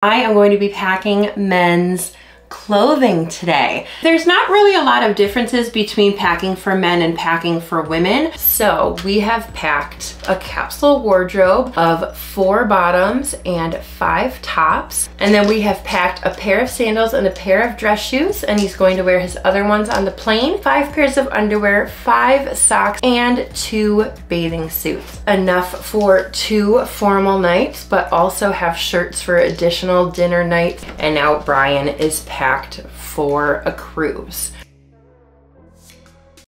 I am going to be packing men's clothing today. There's not really a lot of differences between packing for men and packing for women. So we have packed a capsule wardrobe of four bottoms and five tops. And then we have packed a pair of sandals and a pair of dress shoes. And he's going to wear his other ones on the plane. Five pairs of underwear, five socks, and two bathing suits. Enough for two formal nights, but also have shirts for additional dinner nights. And now Brian is packed for a cruise.